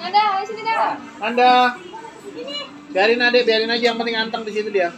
Nanda, ayo sini dah. Nanda. Ini. Biarin adek, biarin aja yang penting anteng di situ dia.